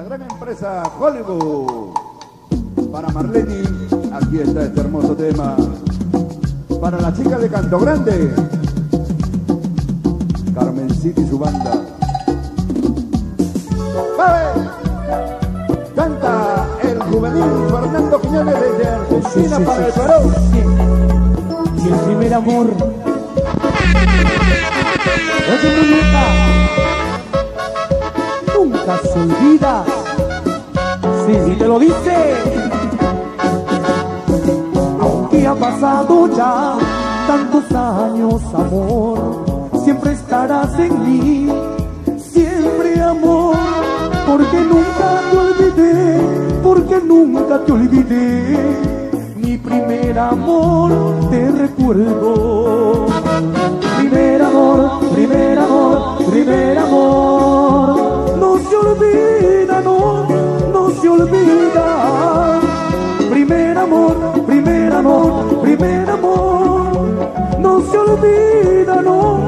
La gran empresa Hollywood. Para Marlene, aquí está este hermoso tema. Para la chica de Canto Grande, Carmencita y su banda. ¡Babe! Canta el juvenil Fernando Quiñones desde Argentina Sí, sí, para sí, el Perú. Pasado ya tantos años, amor, siempre estarás en mí. Siempre amor, porque nunca te olvidé, porque nunca te olvidé mi primer amor te recuerdo. Primer amor, primer amor. No se olvida, no,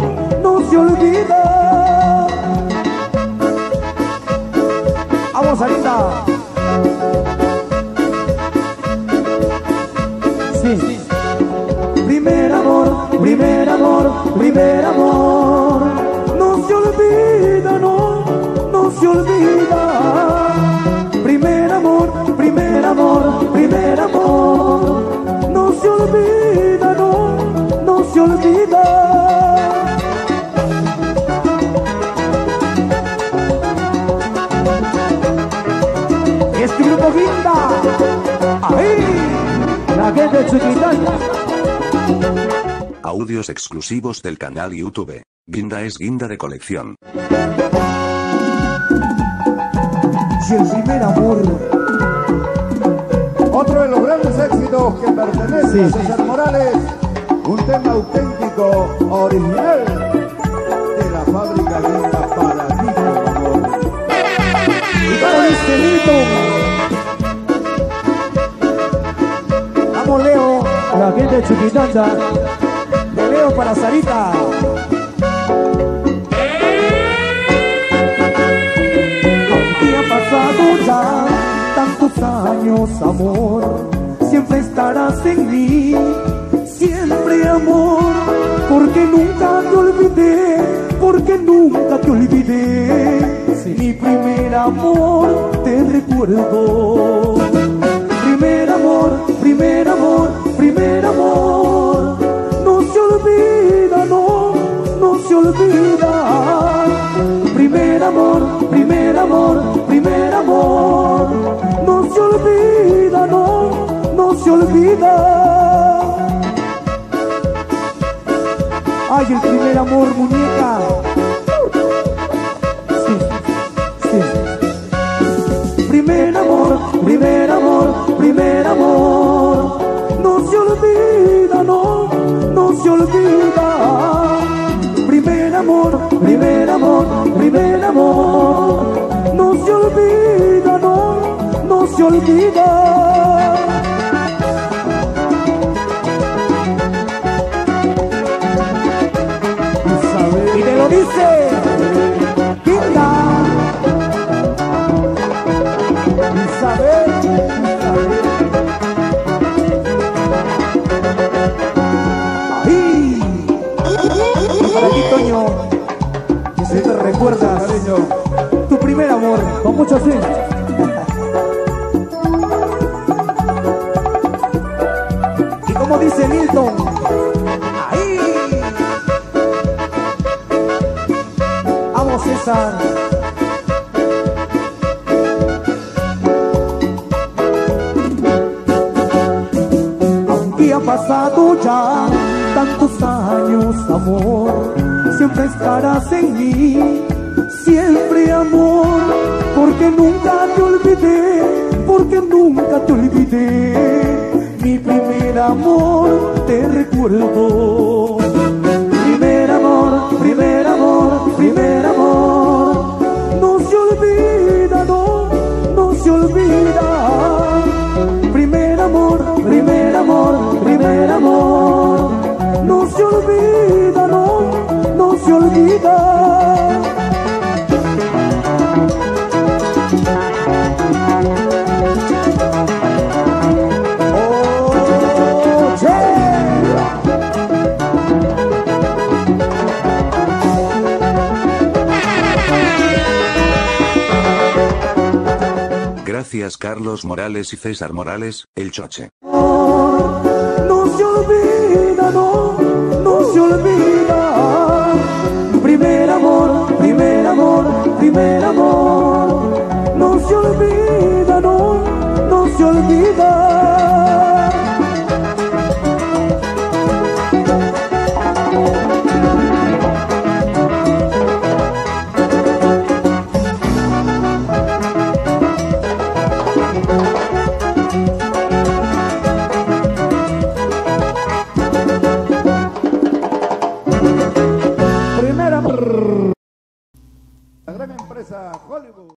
no se olvida. Vamos, Sarita. Sí. Primer amor, primer amor, primer amor. No se olvida, no, no se olvida. Primer amor, primer amor, primer amor. No se olvida. Este grupo guinda. Ahí. La gente chiquitana. Audios exclusivos del canal YouTube. Guinda es guinda de colección. Si el primer amor Otro de los grandes éxitos que pertenece Sí, a. César Morales, un tema auténtico, original, de la fábrica linda para ti, amor. y para este. Vamos Leo, la gente de Chiquitanda. De Leo para Sarita. Pasado ya tantos años, amor, siempre estarás en mí, amor, porque nunca te olvidé, porque nunca te olvidé, mi primer amor te recuerdo. Primer amor, primer amor, primer amor, no se olvida, no, no se olvida. Primer amor, primer amor, primer amor, no se olvida, no, no se olvida. El primer amor, muñeca. Sí, sí. Primer amor, primer amor, primer amor. No se olvida, no, no se olvida. Primer amor, primer amor, primer amor. No se olvida, no, no se olvida. Que siempre recuerdas tu primer amor, con mucho sí. Y como dice Milton, ahí. Vamos, César. Aunque ha pasado ya tantos años, amor, siempre estarás en mí, siempre amor, porque nunca te olvidé, porque nunca te olvidé, mi primer amor te recuerdo. Gracias Carlos Morales y César Morales, el choche. No se olvida, no, no se olvida. Primer amor, primer amor, primer amor. No se olvida, no, no se olvida.